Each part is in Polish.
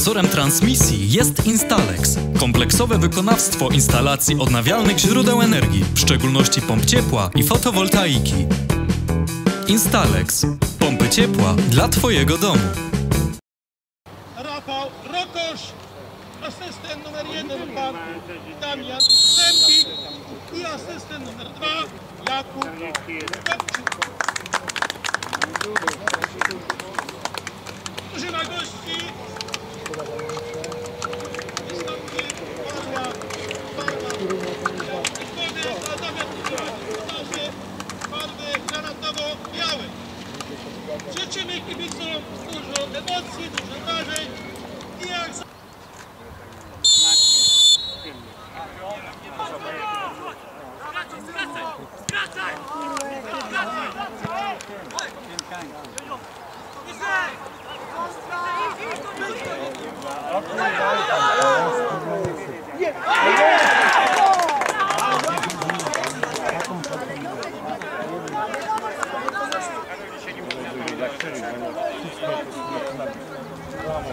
Sponsorem transmisji jest Instalex, kompleksowe wykonawstwo instalacji odnawialnych źródeł energii, w szczególności pomp ciepła i fotowoltaiki. Instalex, pompy ciepła dla Twojego domu. Rafał Rokosz, asystent numer jeden pan Damian Stępik i asystent numer dwa Jakub Kopciuk. Yeah.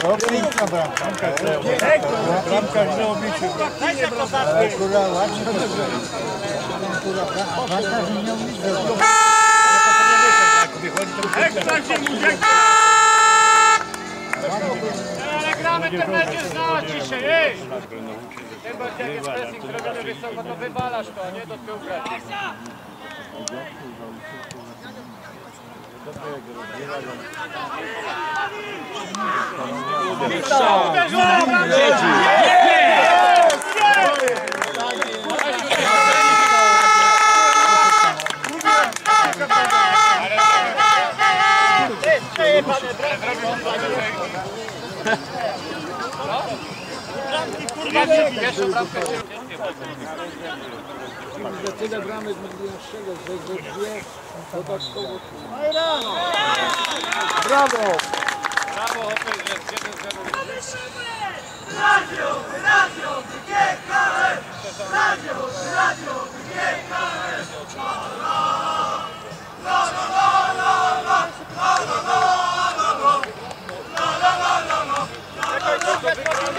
Piękna bramka. Bramka źle obliczył. Ale kurwa ładnie to zrobił. Kurwa, a bramka nie obliczył. Ale gramy ten będzie znała dzisiaj, ej! Tym bardziej jak jest pressing zrobiony wysoko, to wywalasz to, nie do tyłu. Panie, brawo! Bramki kurwa nie Pierwszą bramkę się... Tyle bramek mógłbym strzelać, że dwie dodatkowo... Brawo! Brawo! Brawo, Hopel, jest 1-0. Radio, radio, GKM! Radio, radio,